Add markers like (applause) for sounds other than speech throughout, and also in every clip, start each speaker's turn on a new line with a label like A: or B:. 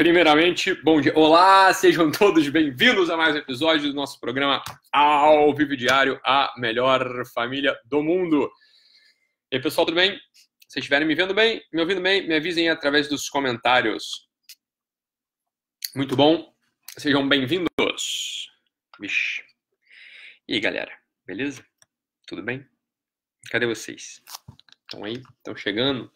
A: Primeiramente, bom dia. Olá, sejam (laughs) todos bem-vindos a mais um episódio do nosso programa Ao Vivo Diário, a melhor família do mundo. E aí, pessoal, tudo bem? Se estiverem me vendo bem, me ouvindo bem, me avisem através dos comentários. Muito bom. Sejam bem-vindos. Vixe. E aí, galera? Beleza? Tudo bem? Cadê vocês? Estão aí? Estão chegando?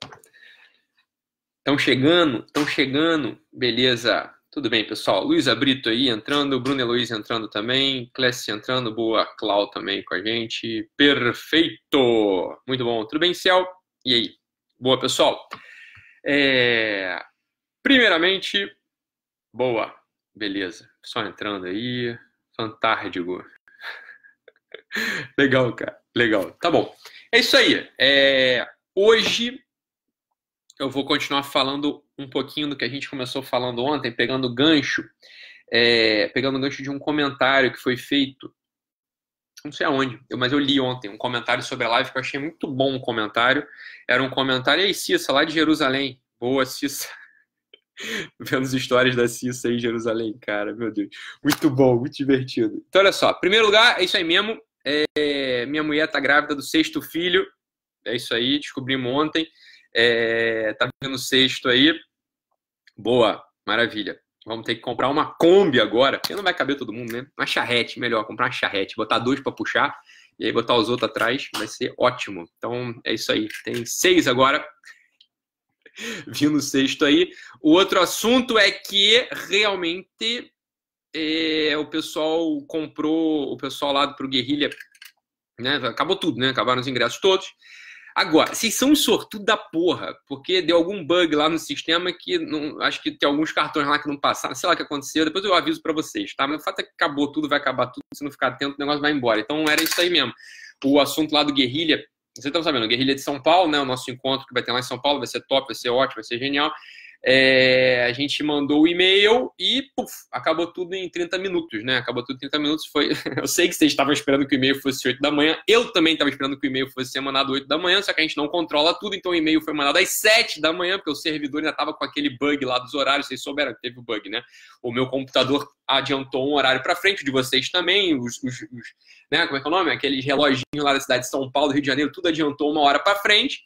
A: Estão chegando, estão chegando. Beleza. Tudo bem, pessoal. Luísa Brito aí entrando, Bruno Eloís entrando também, Clécia entrando, boa, Clau também com a gente. Perfeito! Muito bom. Tudo bem, Ciel? E aí? Boa, pessoal. É... Primeiramente, boa. Beleza. Só entrando aí. Fantástico. (laughs) Legal, cara. Legal. Tá bom. É isso aí. É... Hoje eu vou continuar falando um pouquinho do que a gente começou falando ontem, pegando gancho, é, pegando gancho de um comentário que foi feito, não sei aonde, mas eu li ontem um comentário sobre a live que eu achei muito bom um comentário. Era um comentário, e aí, Cissa, lá de Jerusalém. Boa, Cissa. (laughs) Vendo as histórias da Cissa em Jerusalém, cara, meu Deus. Muito bom, muito divertido. Então, olha só, primeiro lugar, é isso aí mesmo. É, minha mulher tá grávida do sexto filho. É isso aí, descobrimos ontem. É, tá vendo o sexto aí? Boa, maravilha. Vamos ter que comprar uma Kombi agora, porque não vai caber todo mundo, né? Uma charrete, melhor, comprar uma charrete, botar dois para puxar e aí botar os outros atrás, vai ser ótimo. Então é isso aí. Tem seis agora. (laughs) Vindo sexto aí. O outro assunto é que realmente é, o pessoal comprou, o pessoal lá pro Guerrilha, né? Acabou tudo, né? Acabaram os ingressos todos. Agora, vocês são um sortudo da porra, porque deu algum bug lá no sistema que não, acho que tem alguns cartões lá que não passaram, sei lá o que aconteceu, depois eu aviso para vocês, tá? Mas o fato é que acabou tudo, vai acabar tudo, se não ficar atento, o negócio vai embora. Então era isso aí mesmo. O assunto lá do Guerrilha, vocês estão sabendo, Guerrilha de São Paulo, né? O nosso encontro que vai ter lá em São Paulo, vai ser top, vai ser ótimo, vai ser genial. É, a gente mandou o e-mail e puf, acabou tudo em 30 minutos, né? Acabou tudo em 30 minutos. Foi... (laughs) Eu sei que vocês estavam esperando que o e-mail fosse 8 da manhã. Eu também estava esperando que o e-mail fosse ser mandado 8 da manhã, só que a gente não controla tudo, então o e-mail foi mandado às 7 da manhã, porque o servidor ainda estava com aquele bug lá dos horários. Vocês souberam que teve o bug, né? O meu computador adiantou um horário para frente, de vocês também, os, os, os, né? Como é que é o nome? Aqueles reloginhos lá da cidade de São Paulo, Rio de Janeiro, tudo adiantou uma hora para frente.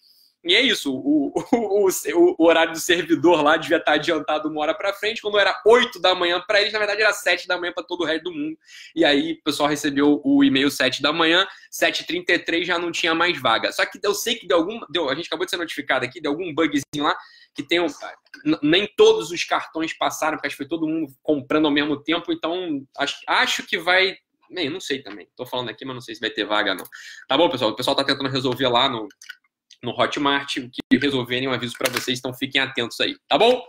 A: E é isso, o, o, o, o, horário do servidor lá devia estar adiantado uma hora para frente, quando era 8 da manhã para eles, na verdade era 7 da manhã para todo o resto do mundo. E aí o pessoal recebeu o e-mail 7 da manhã, 7h33 já não tinha mais vaga. Só que eu sei que deu algum. Deu, a gente acabou de ser notificado aqui, deu algum bugzinho lá, que tem. Nem todos os cartões passaram, porque acho que foi todo mundo comprando ao mesmo tempo, então acho, acho que vai Bem, não sei também. Tô falando aqui, mas não sei se vai ter vaga, não. Tá bom, pessoal? O pessoal tá tentando resolver lá no, no Hotmart, que resolverem, um aviso para vocês, então fiquem atentos aí, tá bom?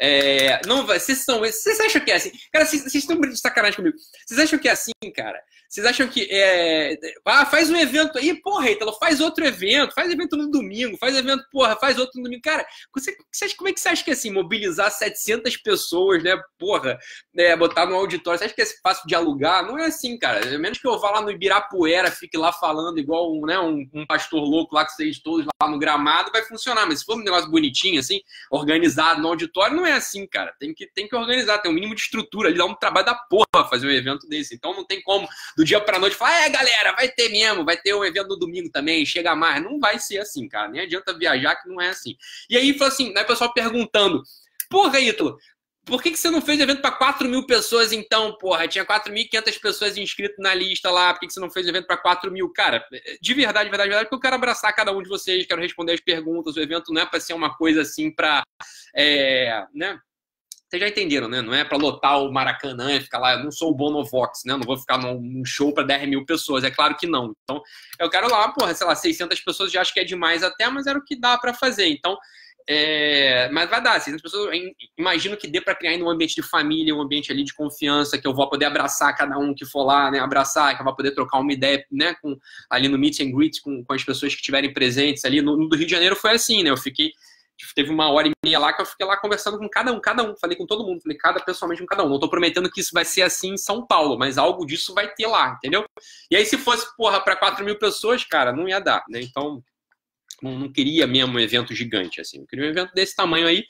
A: É, não vocês são, vocês acham que é assim? Cara, vocês, vocês estão de sacanagem comigo. Vocês acham que é assim, cara? Vocês acham que é. Ah, faz um evento aí, porra, Italo, faz outro evento, faz evento no domingo, faz evento, porra, faz outro no domingo. Cara, você, você acha, como é que você acha que é assim? Mobilizar 700 pessoas, né, porra, né, botar no auditório, você acha que é fácil de alugar? Não é assim, cara. A menos que eu vá lá no Ibirapuera, fique lá falando igual um, né, um, um pastor louco lá com vocês todos lá no gramado, vai funcionar. Mas se for um negócio bonitinho, assim, organizado no auditório, não é assim, cara. Tem que, tem que organizar, tem um mínimo de estrutura ali, dá um trabalho da porra fazer um evento desse. Então não tem como. Do dia para noite falar, é galera, vai ter mesmo, vai ter um evento no domingo também, chega mais. Não vai ser assim, cara. Nem adianta viajar que não é assim. E aí, assim, né, o pessoal perguntando, porra, Ítalo, por que, que você não fez evento para 4 mil pessoas então, porra? Tinha 4.500 pessoas inscritas na lista lá, por que, que você não fez evento para 4 mil? Cara, de verdade, de verdade, de verdade, porque eu quero abraçar cada um de vocês, quero responder as perguntas. O evento não é para ser uma coisa assim para. É, né? Vocês já entenderam, né? Não é para lotar o Maracanã e ficar lá. Eu não sou o Bonovox, né? Não vou ficar num show para 10 mil pessoas. É claro que não. Então, eu quero lá, porra, sei lá, 600 pessoas já acho que é demais até, mas era o que dá para fazer. Então, é, mas vai dar, 600 pessoas, imagino que dê para criar um ambiente de família, um ambiente ali de confiança, que eu vou poder abraçar cada um que for lá, né, abraçar, que eu vou poder trocar uma ideia, né, com, ali no meet and greet com, com as pessoas que estiverem presentes ali. No, no Rio de Janeiro foi assim, né, eu fiquei teve uma hora e meia lá que eu fiquei lá conversando com cada um, cada um, falei com todo mundo, falei cada pessoalmente com cada um. Não tô prometendo que isso vai ser assim em São Paulo, mas algo disso vai ter lá, entendeu? E aí, se fosse, porra, para 4 mil pessoas, cara, não ia dar, né? Então, não, não, queria mesmo um evento gigante, assim. Eu queria um evento desse tamanho aí.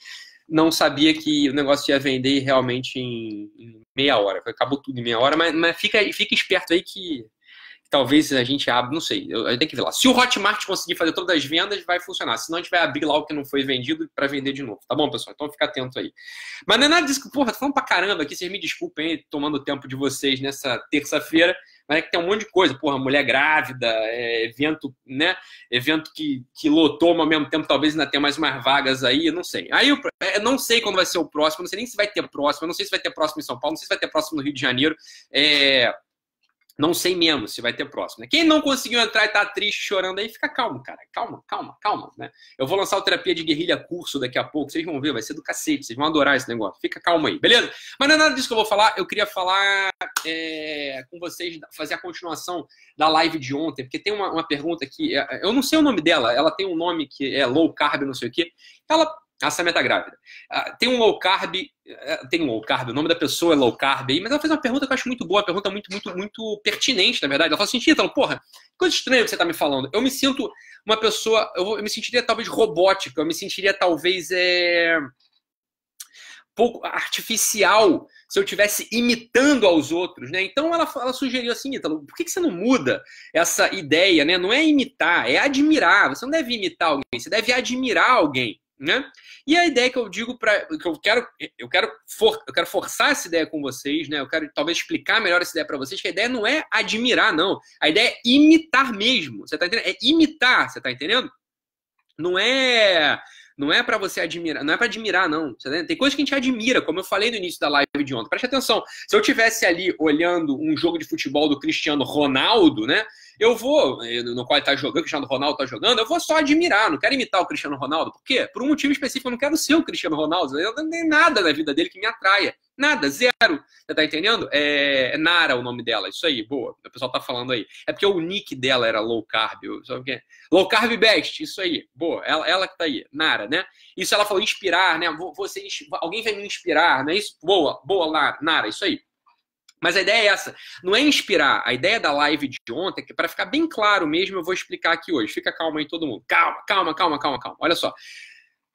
A: não sabia que o negócio ia vender realmente em, em meia hora. Acabou tudo em meia hora, mas, mas fica, fica esperto aí que talvez a gente abra, não sei, eu, eu tenho que ver lá. Se o Hotmart conseguir fazer todas as vendas, vai funcionar. Se não, a gente vai abrir lá o que não foi vendido para vender de novo. Tá bom, pessoal? Então fica atento aí. Mas não é nada disso que, porra, tô falando pra caramba aqui, vocês me desculpem tomando o tempo de vocês nessa terça-feira. Mas é que tem um monte de coisa, porra, mulher grávida, é, evento, né? Evento que, que lotou, mas ao mesmo tempo talvez ainda tenha mais umas vagas aí, não sei. Aí eu, eu, não sei quando vai ser o próximo, não sei nem se vai ter próximo, eu não sei se vai ter próximo em São Paulo, não sei se vai ter próximo no Rio de Janeiro. É, não sei mesmo se vai ter próximo. Né? Quem não conseguiu entrar e tá triste, chorando aí, fica calmo, cara. Calma, calma, calma. Né? Eu vou lançar o terapia de guerrilha curso daqui a pouco. Vocês vão ver, vai ser do cacete. Vocês vão adorar esse negócio. Fica calmo aí, beleza? Mas não é nada disso que eu vou falar. Eu queria falar é, com vocês, fazer a continuação da live de ontem, porque tem uma, uma pergunta aqui. É, eu não sei o nome dela. Ela tem um nome que é low carb, não sei o quê. Ela a Samia grávida. Uh, tem um low carb, uh, tem um low carb, o nome da pessoa é low carb aí, mas ela fez uma pergunta que eu acho muito boa, uma pergunta muito, muito, muito pertinente, na verdade. Ela falou assim, então, porra, coisa estranha que você tá me falando. Eu me sinto uma pessoa, eu, me sentiria talvez robótica, eu me sentiria talvez é, pouco artificial se eu estivesse imitando aos outros, né? Então ela, ela sugeriu assim, Ítalo, por que, que você não muda essa ideia, né? Não é imitar, é admirar. Você não deve imitar alguém, você deve admirar alguém. Né? E a ideia que eu digo para que eu quero eu quero for, eu quero forçar essa ideia com vocês, né? Eu quero talvez explicar melhor essa ideia para vocês, que a ideia não é admirar, não. A ideia é imitar mesmo. Você tá entendendo? É imitar, você tá entendendo? Não é não é para você admirar, não é para admirar, não. Tá Tem coisas que a gente admira, como eu falei no início da live de ontem. Preste atenção. Se eu tivesse ali olhando um jogo de futebol do Cristiano Ronaldo, né? Eu vou, eh, no qual ele está jogando, o Cristiano Ronaldo está jogando, eu vou só admirar, não quero imitar o Cristiano Ronaldo. Por quê? Por um motivo específico, eu não quero ser o Cristiano Ronaldo. Eu não tenho nada na vida dele que me atraia. Nada, zero. Você tá entendendo? É, é Nara o nome dela, isso aí, boa. O pessoal tá falando aí. É porque o nick dela era low carb. Sabe o que? Low carb best, isso aí, boa. Ela, ela que tá aí, Nara, né? Isso ela falou inspirar, né? Você, alguém vai me inspirar, não é isso? Boa, boa, Nara, isso aí. Mas a ideia é essa, não é inspirar. A ideia da live de ontem, é que para ficar bem claro mesmo, eu vou explicar aqui hoje. Fica calma aí todo mundo. Calma, calma, calma, calma, calma. Olha só.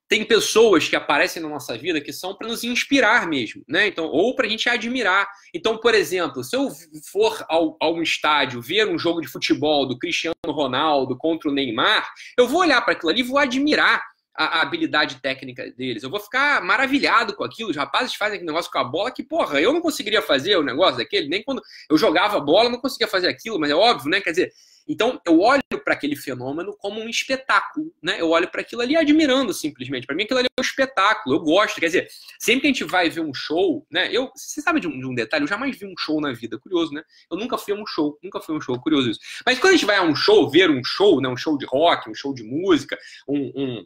A: Tem pessoas que aparecem na nossa vida que são para nos inspirar mesmo, né? Então, ou para a gente admirar. Então, por exemplo, se eu for ao, a um estádio ver um jogo de futebol do Cristiano Ronaldo contra o Neymar, eu vou olhar para aquilo ali e vou admirar a, a, habilidade técnica deles. Eu vou ficar maravilhado com aquilo. Os rapazes fazem aquele negócio com a bola que, porra, eu não conseguiria fazer o negócio daquele, nem quando eu jogava bola, não conseguia fazer aquilo, mas é óbvio, né? Quer dizer, então eu olho para aquele fenômeno como um espetáculo, né? Eu olho para aquilo ali admirando simplesmente. Para mim aquilo ali é um espetáculo. Eu gosto. Quer dizer, sempre que a gente vai ver um show, né? Eu, você sabe de um, de um detalhe? Eu jamais vi um show na vida. Curioso, né? Eu nunca fui a um show, nunca fui a um show. Curioso isso. Mas quando a gente vai a um show, ver um show, né? Um show de rock, um show de música, um, um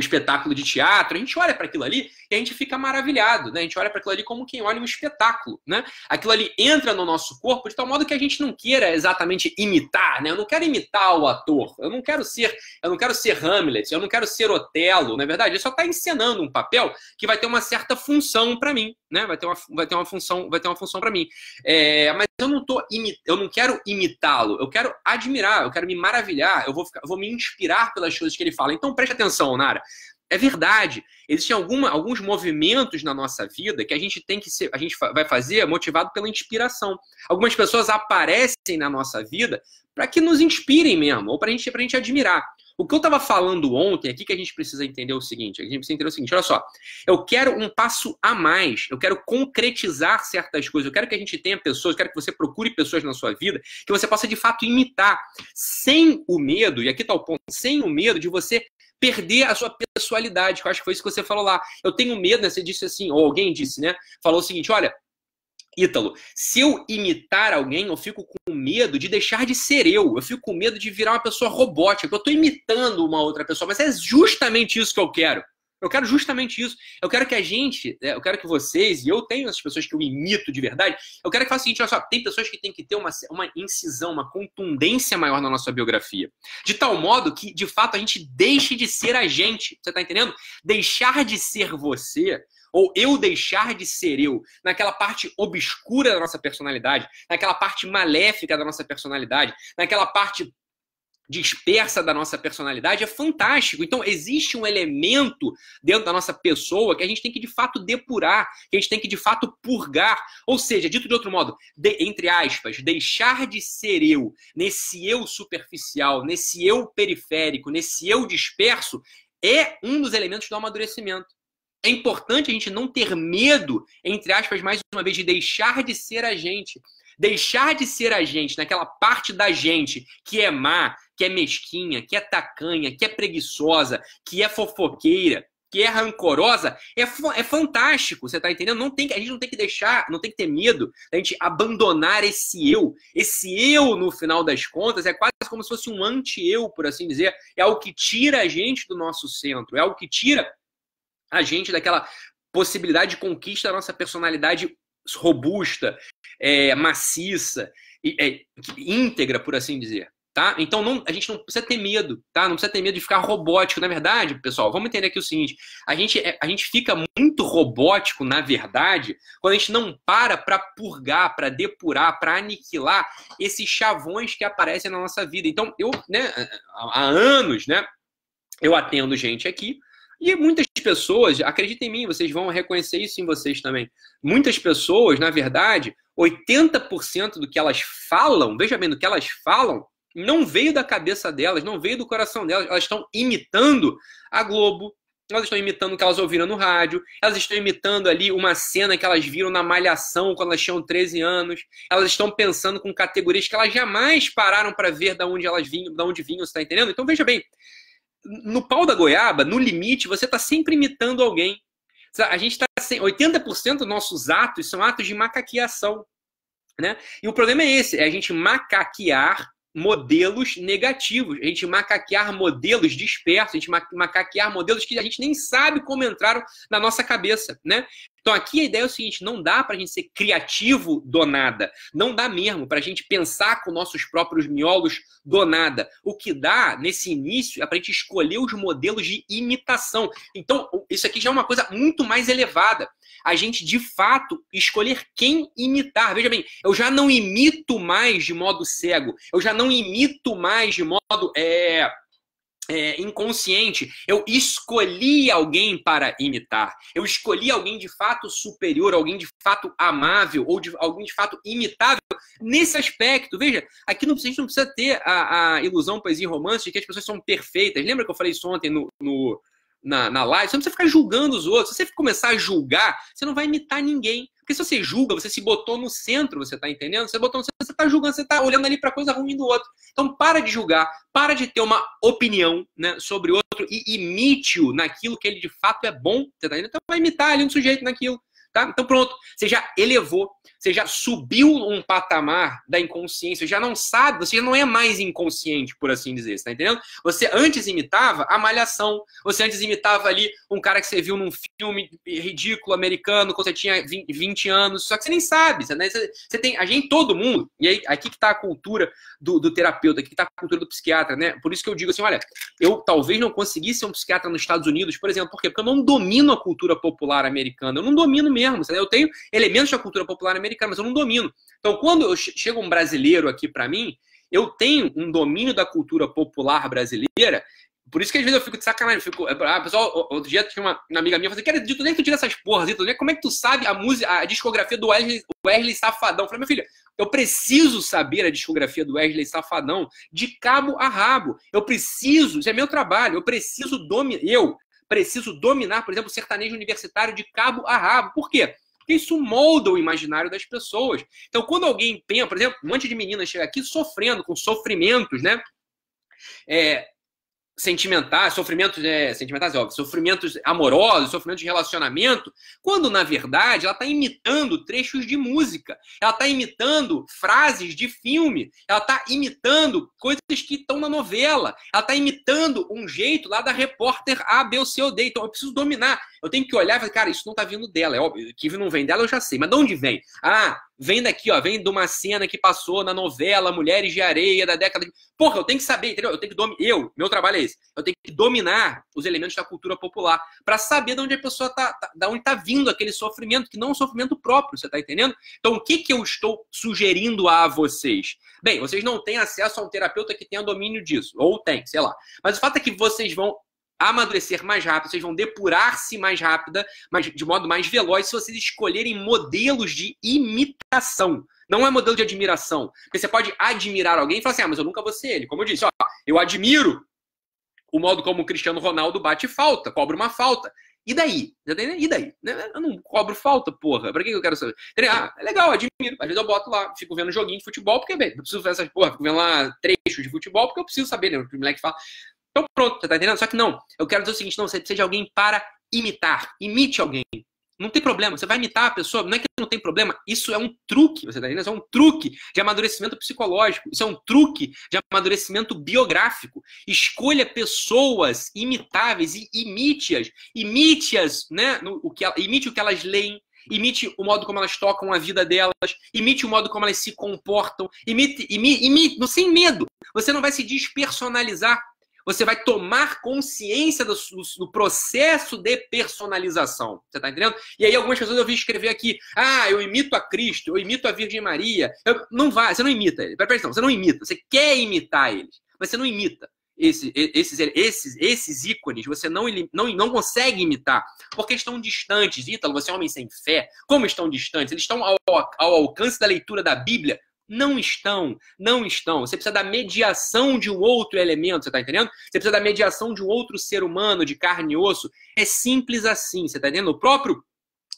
A: um espetáculo de teatro, a gente olha para aquilo ali e a gente fica maravilhado, né? A gente olha para aquilo ali como quem olha um espetáculo, né? Aquilo ali entra no nosso corpo de tal modo que a gente não queira exatamente imitar, né? Eu não quero imitar o ator, eu não quero ser, eu não quero ser Hamlet, eu não quero ser Otelo, na é verdade, ele só está encenando um papel que vai ter uma certa função para mim, né? Vai ter uma, vai ter uma função, vai ter uma função para mim. É, mas eu não tô eu não quero imitá-lo, eu quero admirar, eu quero me maravilhar, eu vou, ficar, eu vou me inspirar pelas coisas que ele fala. Então preste atenção, Nara. É verdade. Existem alguma, alguns movimentos na nossa vida que a gente tem que ser, a gente vai fazer motivado pela inspiração. Algumas pessoas aparecem na nossa vida para que nos inspirem mesmo, ou para gente, a gente admirar. O que eu estava falando ontem aqui que a gente precisa entender o seguinte: a gente precisa entender o seguinte, olha só, eu quero um passo a mais, eu quero concretizar certas coisas, eu quero que a gente tenha pessoas, eu quero que você procure pessoas na sua vida que você possa de fato imitar, sem o medo, e aqui está o ponto, sem o medo de você perder a sua pessoalidade, que eu acho que foi isso que você falou lá. Eu tenho medo, né? Você disse assim, ou alguém disse, né? Falou o seguinte: olha, Ítalo, se eu imitar alguém, eu fico com medo de deixar de ser eu. Eu fico com medo de virar uma pessoa robótica. Eu estou imitando uma outra pessoa, mas é justamente isso que eu quero. Eu quero justamente isso. Eu quero que a gente, né, eu quero que vocês, e eu tenho essas pessoas que eu imito de verdade, eu quero que faça o seguinte: olha só, tem pessoas que têm que ter uma, uma incisão, uma contundência maior na nossa biografia. De tal modo que, de fato, a gente deixe de ser a gente. Você está entendendo? Deixar de ser você ou eu deixar de ser eu, naquela parte obscura da nossa personalidade, naquela parte maléfica da nossa personalidade, naquela parte dispersa da nossa personalidade é fantástico. Então, existe um elemento dentro da nossa pessoa que a gente tem que de fato depurar, que a gente tem que de fato purgar. Ou seja, dito de outro modo, de, entre aspas, deixar de ser eu, nesse eu superficial, nesse eu periférico, nesse eu disperso, é um dos elementos do amadurecimento. É importante a gente não ter medo, entre aspas, mais uma vez, de deixar de ser a gente. Deixar de ser a gente, naquela parte da gente que é má, que é mesquinha, que é tacanha, que é preguiçosa, que é fofoqueira, que é rancorosa, é, é fantástico, você tá entendendo? Não tem, a gente não tem que deixar, não tem que ter medo da gente abandonar esse eu. Esse eu, no final das contas, é quase como se fosse um anti-eu, por assim dizer. É algo que tira a gente do nosso centro, é algo que tira a gente daquela possibilidade de conquista da nossa personalidade robusta, é, maciça, é, íntegra, por assim dizer. Tá? Então não, a gente não precisa ter medo, tá? Não precisa ter medo de ficar robótico. Na verdade, pessoal, vamos entender aqui o seguinte: a gente, é, a gente fica muito robótico, na verdade, quando a gente não para para purgar, para depurar, para aniquilar esses chavões que aparecem na nossa vida. Então, eu, né, há anos, né, eu atendo gente aqui e muitas pessoas, acreditem em mim, vocês vão reconhecer isso em vocês também. Muitas pessoas, na verdade, 80% do que elas falam, veja bem, do que elas falam, não veio da cabeça delas, não veio do coração delas. Elas estão imitando a Globo, elas estão imitando o que elas ouviram no rádio, elas estão imitando ali uma cena que elas viram na Malhação quando elas tinham 13 anos, elas estão pensando com categorias que elas jamais pararam para ver de onde elas vinham, de onde vinham, você está entendendo? Então veja bem, no pau da goiaba, no limite, você está sempre imitando alguém. A gente está 80% dos nossos atos são atos de macaqueação. Né? E o problema é esse: é a gente macaquear modelos negativos, a gente macaquear modelos dispersos, a gente macaquear modelos que a gente nem sabe como entraram na nossa cabeça, né? Então aqui a ideia é o seguinte: não dá para a gente ser criativo do nada. Não dá mesmo para a gente pensar com nossos próprios miolos do nada. O que dá nesse início é para a gente escolher os modelos de imitação. Então, isso aqui já é uma coisa muito mais elevada. A gente, de fato, escolher quem imitar. Veja bem, eu já não imito mais de modo cego. Eu já não imito mais de modo. É é, inconsciente. Eu escolhi alguém para imitar. Eu escolhi alguém de fato superior, alguém de fato amável, ou de, alguém de fato imitável nesse aspecto. Veja, aqui não, a gente não precisa ter a, a ilusão, poesia e romance de que as pessoas são perfeitas. Lembra que eu falei isso ontem no, no na, na live? Você não precisa ficar julgando os outros. Se você começar a julgar, você não vai imitar ninguém. Porque se você julga, você se botou no centro, você está entendendo? Você botou no centro, você está julgando, você está olhando ali para coisa ruim do outro. Então para de julgar, para de ter uma opinião né, sobre o outro e imite-o naquilo que ele de fato é bom. Você tá entendendo? Então vai imitar ali um sujeito naquilo. Tá? Então pronto, você já elevou, você já subiu um patamar da inconsciência, já não sabe, você já não é mais inconsciente, por assim dizer, você tá entendendo? Você antes imitava a malhação, você antes imitava ali um cara que você viu num filme ridículo americano quando você tinha 20 anos, só que você nem sabe, você, né? você tem, a gente, todo mundo, e aí aqui que tá a cultura do, do terapeuta, aqui que tá a cultura do psiquiatra, né? Por isso que eu digo assim, olha, eu talvez não conseguisse ser um psiquiatra nos Estados Unidos, por exemplo, por quê? Porque eu não domino a cultura popular americana, eu não domino mesmo mesmo. Eu tenho elementos da cultura popular americana, mas eu não domino. Então, quando chega um brasileiro aqui para mim, eu tenho um domínio da cultura popular brasileira. Por isso que às vezes eu fico de sacanagem. Fico, ah, pessoal, outro dia tinha uma, uma amiga minha falando assim: Cara, é que tu tira essas porras? Aí, como é que tu sabe a música, a discografia do Wesley, Wesley Safadão? Eu falei, meu filho, eu preciso saber a discografia do Wesley Safadão de cabo a rabo. Eu preciso, isso é meu trabalho, eu preciso dominar. Eu, preciso dominar, por exemplo, o sertanejo universitário de cabo a rabo. Por quê? Porque isso molda o imaginário das pessoas. Então, quando alguém pensa, por exemplo, um monte de meninas chega aqui sofrendo, com sofrimentos, né? É, sentimentais, sofrimentos é, sentimentais, é óbvio, sofrimentos amorosos, sofrimentos de relacionamento, quando na verdade ela está imitando trechos de música, ela está imitando frases de filme, ela está imitando coisas que estão na novela, ela está imitando um jeito lá da repórter A, B ou C ou D. Então eu preciso dominar. Eu tenho que olhar e falar, cara, isso não tá vindo dela. É óbvio, que não vem dela eu já sei. Mas de onde vem? Ah, vem daqui, ó, vem de uma cena que passou na novela Mulheres de Areia da década. Porra, eu tenho que saber, entendeu? Eu tenho que dominar, eu, meu trabalho é esse. Eu tenho que dominar os elementos da cultura popular para saber de onde a pessoa tá, tá, onde tá vindo aquele sofrimento, que não é um sofrimento próprio, você tá entendendo? Então, o que que eu estou sugerindo a vocês? Bem, vocês não têm acesso a um terapeuta que tenha domínio disso, ou tem, sei lá. Mas o fato é que vocês vão amadurecer mais rápido, vocês vão depurar-se mais rápida, mas de modo mais veloz, se vocês escolherem modelos de imitação. Não é modelo de admiração. Porque você pode admirar alguém e falar assim: ah, mas eu nunca vou ser ele. Como eu disse, ó, eu admiro o modo como o Cristiano Ronaldo bate falta, cobra uma falta. E daí? E daí? Eu não cobro falta, porra. Pra que eu quero saber? Ah, é legal, admiro. Às vezes eu boto lá, fico vendo joguinho de futebol, porque, bem, eu preciso ver essas porra, fico vendo lá trechos de futebol, porque eu preciso saber, né? O que o moleque fala. Então pronto, você tá entendendo? Só que não, eu quero dizer o seguinte, não, você de alguém para imitar. Imite alguém. Não tem problema, você vai imitar a pessoa, não é que não tem problema, isso é um truque, você tá entendendo? Isso é um truque de amadurecimento psicológico, isso é um truque de amadurecimento biográfico. Escolha pessoas imitáveis e imite-as, imite-as, né, no, o que, imite o que elas leem, imite o modo como elas tocam a vida delas, imite o modo como elas se comportam, imite, imite, imite sem medo. Você não vai se despersonalizar, você vai tomar consciência do, do, processo de personalização. Você está entendendo? E aí algumas pessoas eu vi escrever aqui, ah, eu imito a Cristo, eu imito a Virgem Maria. Eu, não vai, você não imita ele. Presta atenção, você não imita, você quer imitar eles, mas você não imita. Esses, esses, esses, esses ícones você não, não, não consegue imitar, porque estão distantes. Ítalo, você é um homem sem fé. Como estão distantes? Eles estão ao, ao alcance da leitura da Bíblia, não estão, não estão. Você precisa da mediação de um outro elemento, você está entendendo? Você precisa da mediação de um outro ser humano, de carne e osso. É simples assim, você está entendendo? O próprio,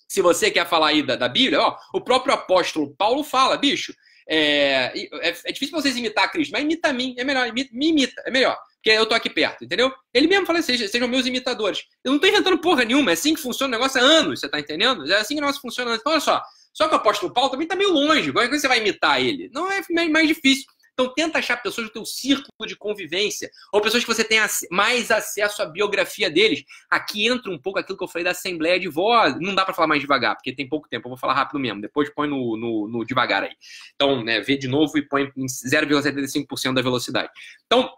A: se você quer falar aí da, da Bíblia, ó, o próprio apóstolo Paulo fala, bicho, é, é, é, difícil vocês imitar Cristo, mas imita a mim, é melhor, imita, me imita, é melhor. Porque eu tô aqui perto, entendeu? Ele mesmo fala assim, sejam meus imitadores. Eu não tô inventando porra nenhuma, é assim que funciona o negócio há anos, você tá entendendo? É assim que o negócio funciona. Então, olha só, só que o apóstolo Paulo também está meio longe. Como é que você vai imitar ele? Não é mais difícil. Então tenta achar pessoas do teu círculo de convivência, ou pessoas que você tenha mais acesso à biografia deles. Aqui entra um pouco aquilo que eu falei da Assembleia de Voz. Não dá para falar mais devagar, porque tem pouco tempo. Eu vou falar rápido mesmo. Depois põe no, no, no devagar aí. Então, né, vê de novo e põe em 0,75% da velocidade. Então,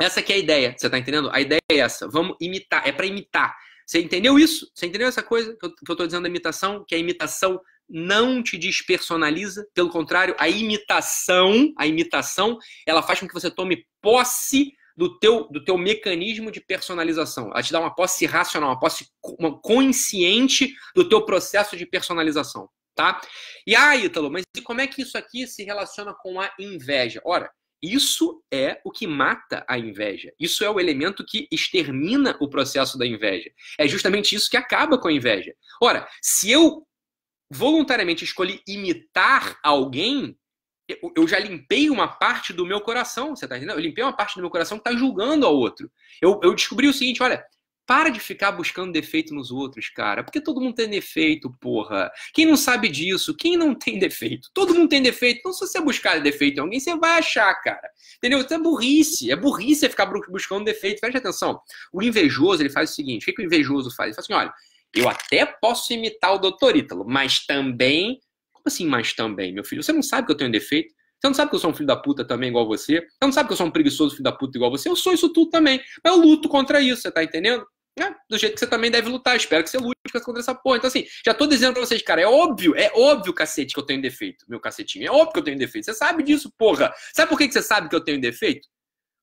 A: essa aqui é a ideia. Você tá entendendo? A ideia é essa. Vamos imitar. É para imitar. Você entendeu isso? Você entendeu essa coisa que eu, eu tô dizendo da imitação? Que a imitação não te despersonaliza, pelo contrário, a imitação, a imitação, ela faz com que você tome posse do teu, do teu mecanismo de personalização. Ela te dá uma posse racional, uma posse uma consciente do teu processo de personalização, tá? E ah, Ítalo, mas e como é que isso aqui se relaciona com a inveja? Ora, isso é o que mata a inveja. Isso é o elemento que extermina o processo da inveja. É justamente isso que acaba com a inveja. Ora, se eu voluntariamente escolhi imitar alguém, eu já limpei uma parte do meu coração, você tá entendendo? Eu limpei uma parte do meu coração que está julgando ao outro. Eu, eu descobri o seguinte, olha, para de ficar buscando defeito nos outros, cara. Porque todo mundo tem defeito, porra. Quem não sabe disso? Quem não tem defeito? Todo mundo tem defeito. Então, se você buscar defeito em alguém, você vai achar, cara. Entendeu? Isso é burrice. É burrice ficar buscando defeito. Preste atenção. O invejoso, ele faz o seguinte. O que, que o invejoso faz? Ele faz assim, olha, eu até posso imitar o doutor Ítalo, mas também. Como assim, mas também, meu filho? Você não sabe que eu tenho defeito? Você não sabe que eu sou um filho da puta também igual você? Você não sabe que eu sou um preguiçoso filho da puta igual você? Eu sou isso tudo também. Mas eu luto contra isso, você tá entendendo? É, do jeito que você também deve lutar. Espero que você lute contra essa porra. Então, assim, já tô dizendo pra vocês, cara, é óbvio, é óbvio, cacete, que eu tenho defeito, meu cacetinho. É óbvio que eu tenho defeito. Você sabe disso, porra. Sabe por que você sabe que eu tenho defeito?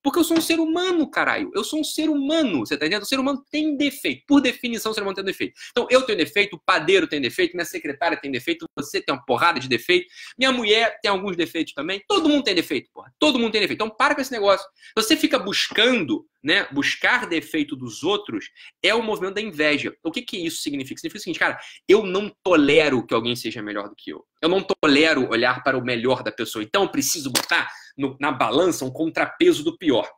A: Porque eu sou um ser humano, caralho. Eu sou um ser humano, você tá entendendo? O ser humano tem defeito. Por definição, o ser humano tem defeito. Então, eu tenho defeito, o padeiro tem defeito, minha secretária tem defeito, você tem uma porrada de defeito, minha mulher tem alguns defeitos também. Todo mundo tem defeito, porra. Todo mundo tem defeito. Então, para com esse negócio. Você fica buscando, né? Buscar defeito dos outros é o movimento da inveja. O que que isso significa? Significa o seguinte, cara, eu não tolero que alguém seja melhor do que eu. Eu não tolero olhar para o melhor da pessoa. Então, eu preciso botar no, na balança um contrapeso do pior.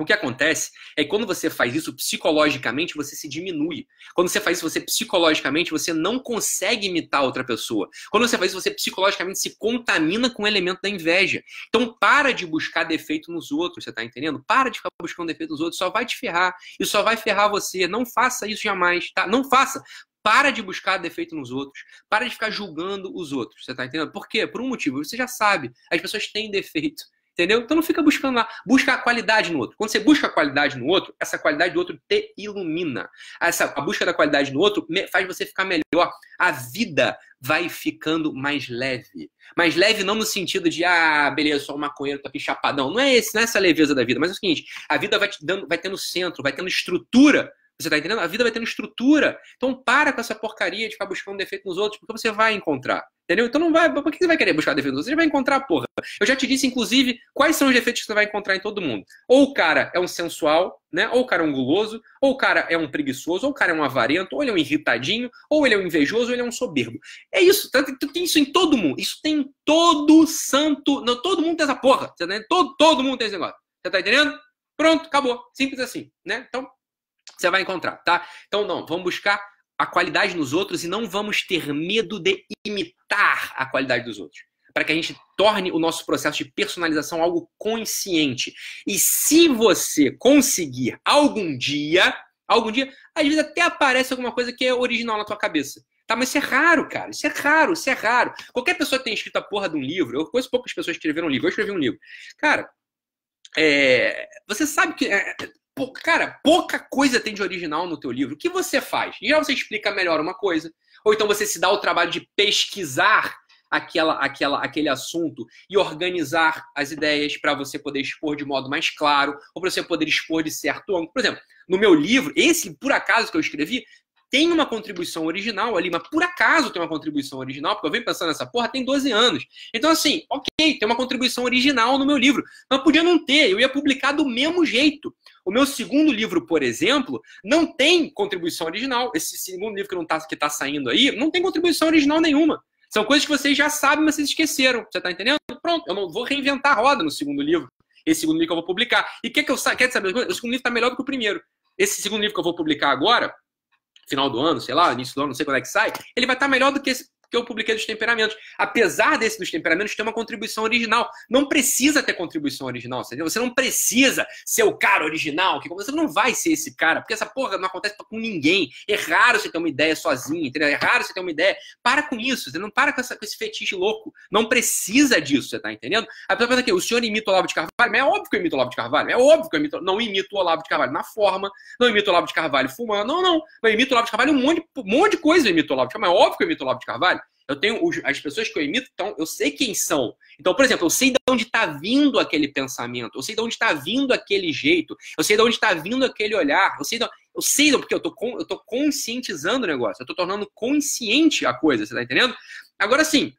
A: O que acontece é que quando você faz isso psicologicamente, você se diminui. Quando você faz isso, você psicologicamente, você não consegue imitar outra pessoa. Quando você faz isso, você psicologicamente se contamina com o elemento da inveja. Então, para de buscar defeito nos outros, você tá entendendo? Para de ficar buscando defeito nos outros, só vai te ferrar. E só vai ferrar você. Não faça isso jamais, tá? Não faça. Para de buscar defeito nos outros. Para de ficar julgando os outros. Você tá entendendo? Por quê? Por um motivo. Você já sabe. As pessoas têm defeito. Entendeu? Então não fica buscando lá. Busca a qualidade no outro. Quando você busca a qualidade no outro, essa qualidade do outro te ilumina. Essa, a busca da qualidade no outro faz você ficar melhor. A vida vai ficando mais leve. Mais leve não no sentido de, ah, beleza, só um maconheiro, aqui chapadão. Não é esse, não é essa leveza da vida. Mas é o seguinte, a vida vai te dando, vai tendo centro, vai tendo estrutura você tá entendendo? A vida vai tendo estrutura. Então para com essa porcaria de ficar buscando defeito nos outros, porque você vai encontrar. Entendeu? Então não vai. Por que você vai querer buscar defeito? Você vai encontrar, porra. Eu já te disse, inclusive, quais são os defeitos que você vai encontrar em todo mundo. Ou o cara é um sensual, né? Ou o cara é um guloso, ou o cara é um preguiçoso, ou o cara é um avarento, ou ele é um irritadinho, ou ele é um invejoso, ou ele é um soberbo. É isso. Tem isso em todo mundo. Isso tem em todo santo. Não, todo mundo tem essa porra. Tá todo, todo mundo tem esse negócio. Você tá entendendo? Pronto, acabou. Simples assim, né? Então, você vai encontrar, tá? Então, não, vamos buscar a qualidade nos outros e não vamos ter medo de imitar a qualidade dos outros. Para que a gente torne o nosso processo de personalização algo consciente. E se você conseguir algum dia, algum dia, às vezes até aparece alguma coisa que é original na tua cabeça. Tá, mas isso é raro, cara. Isso é raro, isso é raro. Qualquer pessoa que tenha escrito a porra de um livro, eu conheço poucas pessoas que escreveram um livro, eu escrevi um livro. Cara, é, você sabe que é, cara, pouca coisa tem de original no teu livro. O que você faz? Em geral, você explica melhor uma coisa. Ou então você se dá o trabalho de pesquisar aquela, aquela, aquele assunto e organizar as ideias para você poder expor de modo mais claro, ou para você poder expor de certo ângulo. Por exemplo, no meu livro, esse por acaso que eu escrevi, tem uma contribuição original ali, mas por acaso tem uma contribuição original, porque eu venho pensando nessa porra tem 12 anos. Então, assim, ok, tem uma contribuição original no meu livro, mas podia não ter, eu ia publicar do mesmo jeito. O meu segundo livro, por exemplo, não tem contribuição original. Esse segundo livro que não tá, que tá saindo aí, não tem contribuição original nenhuma. São coisas que vocês já sabem, mas vocês esqueceram. Você tá entendendo? Pronto, eu não vou reinventar a roda no segundo livro. Esse segundo livro que eu vou publicar. E quer que eu quer saber? O segundo livro tá melhor do que o primeiro. Esse segundo livro que eu vou publicar agora, final do ano, sei lá, início do ano, não sei quando é que sai, ele vai estar melhor do que esse que eu publiquei dos temperamentos. Apesar desse dos temperamentos ter uma contribuição original. Não precisa ter contribuição original, entendeu? Você não precisa ser o cara original, que você não vai ser esse cara, porque essa porra não acontece com ninguém. É raro você ter uma ideia sozinho, entendeu? É raro você ter uma ideia. Para com isso, você não para com, essa, com esse fetiche louco. Não precisa disso, você tá entendendo? A pessoa pensa que o senhor imita o Olavo de Carvalho, mas é óbvio que eu imito o Olavo de Carvalho, é óbvio que eu imito, não imito o Olavo de Carvalho na forma, não imito o Olavo de Carvalho fumando, não, não. Eu imito o Olavo de Carvalho um monte, um monte de coisa eu imito o Olavo de Carvalho, é óbvio que eu imito o Olavo de Carvalho. Eu tenho as pessoas que eu imito, então eu sei quem são. Então, por exemplo, eu sei de onde está vindo aquele pensamento, eu sei de onde está vindo aquele jeito, eu sei de onde está vindo aquele olhar, eu sei, de, eu sei porque eu tô, eu tô conscientizando o negócio, eu tô tornando consciente a coisa, você tá entendendo? Agora sim,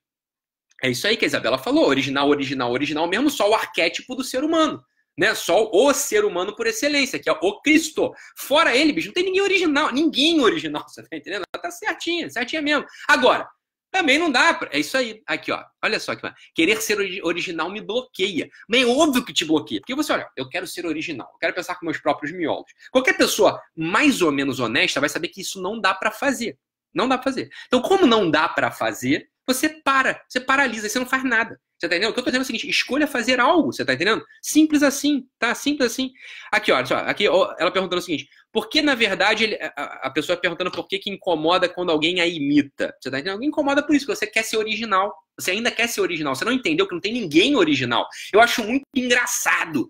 A: é isso aí que a Isabela falou, original, original, original mesmo, só o arquétipo do ser humano. Né? Só o ser humano por excelência, que é o Cristo. Fora ele, bicho, não tem ninguém original, ninguém original, (laughs) você tá entendendo? Ela tá certinha, certinha mesmo. Agora, também não dá. Pra... É isso aí. Aqui, ó. Olha só que Querer ser original me bloqueia. Mas é óbvio que te bloqueia. Porque você, olha, eu quero ser original. Eu quero pensar com meus próprios miolos. Qualquer pessoa mais ou menos honesta vai saber que isso não dá para fazer. Não dá pra fazer. Então, como não dá para fazer, você para. Você paralisa. Você não faz nada. Você tá entendendo? O que eu tô dizendo é o seguinte: escolha fazer algo, você tá entendendo? Simples assim, tá? Simples assim. Aqui, olha só, aqui ela perguntando o seguinte: por que, na verdade, ele, a, a, pessoa perguntando por que, que incomoda quando alguém a imita? Você tá entendendo? Alguém incomoda por isso, porque você quer ser original. Você ainda quer ser original. Você não entendeu que não tem ninguém original. Eu acho muito engraçado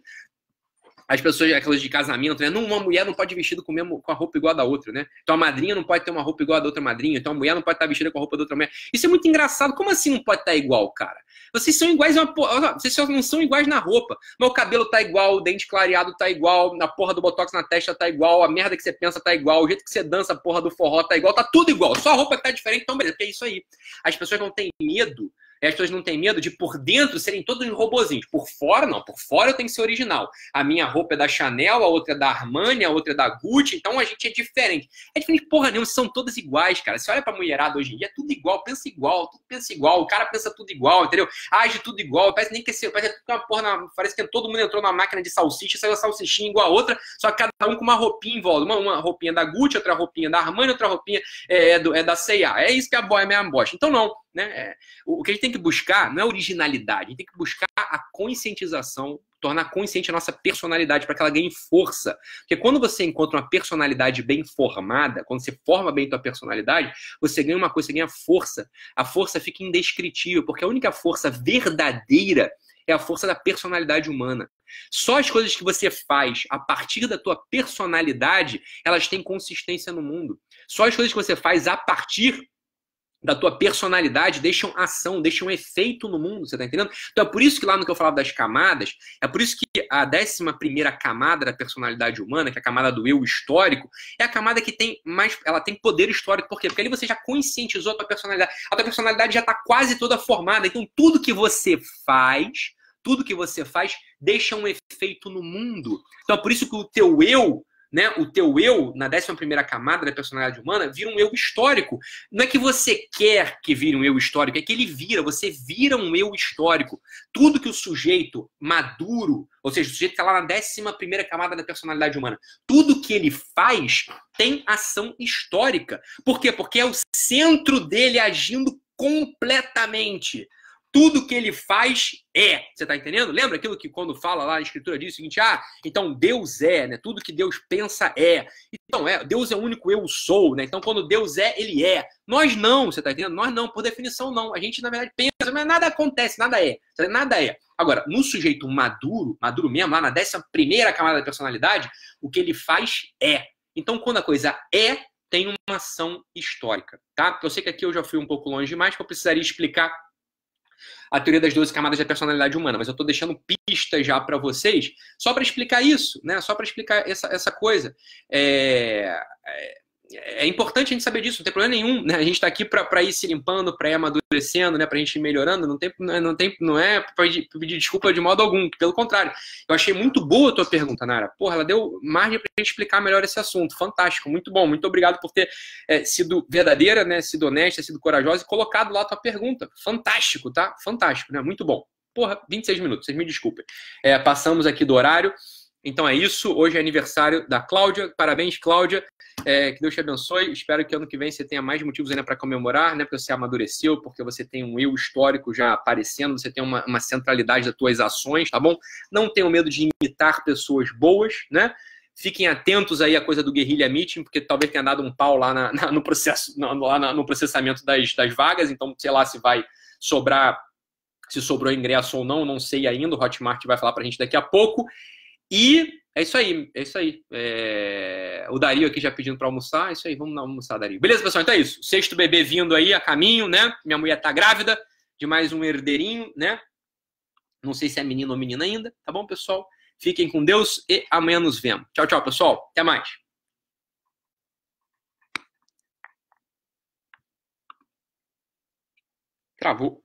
A: as pessoas, aquelas de casamento, né? Uma mulher não pode vestir com, mesmo, com a roupa igual a da outra, né? Então a madrinha não pode ter uma roupa igual a da outra madrinha, então a mulher não pode estar vestida com a roupa da outra mulher. Isso é muito engraçado. Como assim não pode estar igual, cara? Vocês são iguais uma porra. Vocês só não são iguais na roupa. Mas o cabelo tá igual, o dente clareado tá igual, na porra do botox na testa tá igual, a merda que você pensa tá igual, o jeito que você dança a porra do forró tá igual, tá tudo igual. Só a roupa que tá diferente, então beleza, porque é isso aí. As pessoas não têm medo E as pessoas não têm medo de por dentro serem todos robozinhos. Por fora, não. Por fora eu tenho que ser original. A minha roupa é da Chanel, a outra é da Armani, a outra é da Gucci. Então a gente é diferente. É diferente porra nenhuma, são todas iguais, cara. Você olha pra mulherada hoje em dia, é tudo igual, pensa igual, tudo pensa igual. O cara pensa tudo igual, entendeu? Age tudo igual. Parece nem que ser, parece que uma porra na, parece que todo mundo entrou na máquina de salsicha, saiu a salsichinha igual a outra, só que cada um com uma roupinha em volta. Uma, uma roupinha da Gucci, outra roupinha da Armani, outra roupinha é, é, do, é da C&A. É isso que a boy é minha bosta. Então não, né? É, o que a gente tem que buscar não é originalidade, a gente tem que buscar a conscientização, tornar consciente a nossa personalidade para que ela ganhe força. Porque quando você encontra uma personalidade bem formada, quando você forma bem a tua personalidade, você ganha uma coisa, você ganha força. A força fica indescritível, porque a única força verdadeira é a força da personalidade humana. Só as coisas que você faz a partir da tua personalidade, elas têm consistência no mundo. Só as coisas que você faz a partir da tua personalidade deixam ação, deixam efeito no mundo, você tá entendendo? Então é por isso que lá no que eu falava das camadas, é por isso que a décima primeira camada da personalidade humana, que é a camada do eu histórico, é a camada que tem mais, ela tem poder histórico, por quê? Porque ali você já conscientizou a tua personalidade, a tua personalidade já tá quase toda formada, então tudo que você faz, tudo que você faz deixa um efeito no mundo. Então é por isso que o teu eu né, o teu eu, na 11 camada da personalidade humana, vira um eu histórico. Não é que você quer que vire um eu histórico, é que ele vira, você vira um eu histórico. Tudo que o sujeito maduro, ou seja, o sujeito que está lá na 11 camada da personalidade humana, tudo que ele faz tem ação histórica. Por quê? Porque é o centro dele agindo completamente tudo que ele faz é. Você está entendendo? Lembra aquilo que quando fala lá na escritura diz o seguinte: ah, então Deus é, né? Tudo que Deus pensa é. Então, é, Deus é o único eu sou, né? Então, quando Deus é, ele é. Nós não, você está entendendo? Nós não, por definição, não. A gente, na verdade, pensa, mas nada acontece, nada é. Nada é. Agora, no sujeito maduro, maduro mesmo, lá na décima primeira camada da personalidade, o que ele faz é. Então, quando a coisa é, tem uma ação histórica, tá? Eu sei que aqui eu já fui um pouco longe demais, que eu precisaria explicar a teoria das 12 camadas da personalidade humana, mas eu estou deixando pistas já para vocês, só para explicar isso, né? Só para explicar essa, essa coisa. É, é, importante a gente saber disso, não tem problema nenhum, né? A gente está aqui para ir se limpando, para ir amadurecendo, né? Para a gente ir melhorando, não tem, não tem, não é pedir, pedir, desculpa de modo algum, pelo contrário. Eu achei muito boa a tua pergunta, Nara. Porra, ela deu margem para a gente explicar melhor esse assunto. Fantástico, muito bom, muito obrigado por ter é, sido verdadeira, né? Sido honesta, sido corajosa e colocado lá a tua pergunta. Fantástico, tá? Fantástico, né? Muito bom. Porra, 26 minutos, vocês me desculpem. É, passamos aqui do horário. Então é isso. Hoje é aniversário da Cláudia. Parabéns, Cláudia. É, que Deus te abençoe. Espero que ano que vem você tenha mais motivos ainda para comemorar, né? Porque você amadureceu, porque você tem um eu histórico já aparecendo, você tem uma, uma centralidade das tuas ações, tá bom? Não tenham medo de imitar pessoas boas, né? Fiquem atentos aí à coisa do guerrilha meeting, porque talvez tenha dado um pau lá, na, na, no processo, lá no processamento das, das vagas. Então, sei lá se vai sobrar, se sobrou ingresso ou não, não sei ainda. O Hotmart vai falar para a gente daqui a pouco. E é isso aí, é isso aí. É... O Dario aqui já pedindo para almoçar, é isso aí, vamos almoçar, Dario. Beleza, pessoal? Então é isso. Sexto bebê vindo aí a caminho, né? Minha mulher tá grávida de mais um herdeirinho, né? Não sei se é menino ou menina ainda, tá bom, pessoal? Fiquem com Deus e amanhã nos vemos. Tchau, tchau, pessoal. Até mais. Travou.